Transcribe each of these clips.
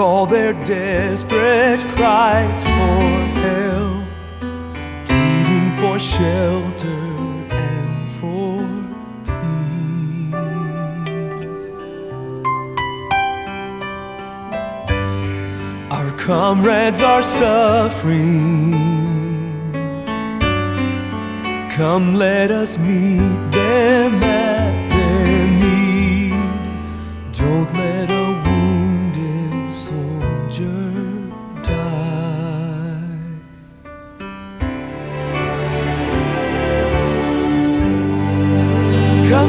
all their desperate cries for help, pleading for shelter and for peace. Our comrades are suffering. Come, let us meet them at their need. Don't let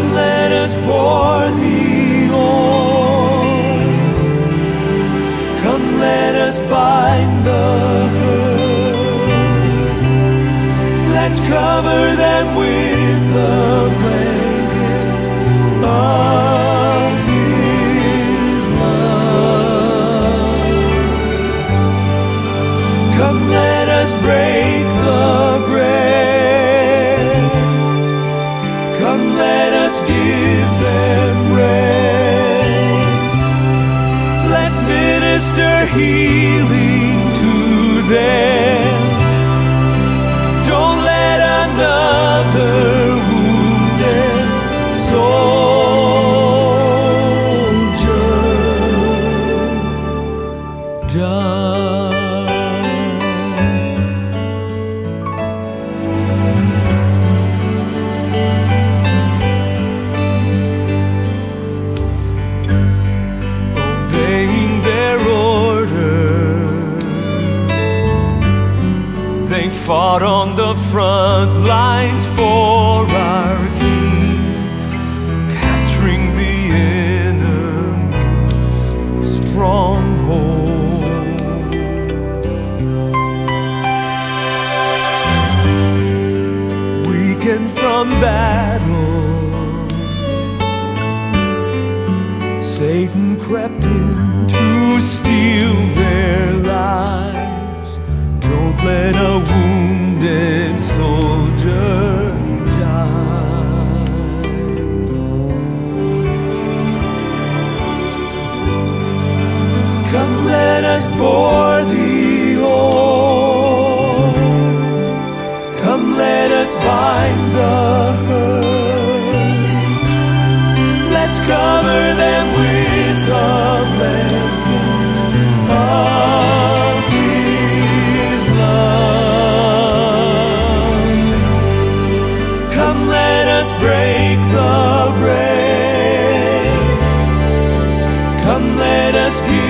Come, let us pour the oil. Come, let us bind the hurt. Let's cover them with the blanket of give them rest. Let's minister healing to them. Don't let another wounded soldier die. Fought on the front lines for our king, capturing the enemy's stronghold. Weakened from battle. Satan crept in to steal their lives. Let a wounded soldier die. Come, let us bore the oil. Come, let us bind the hurt. Let's cover them with break the bread. Come, let us give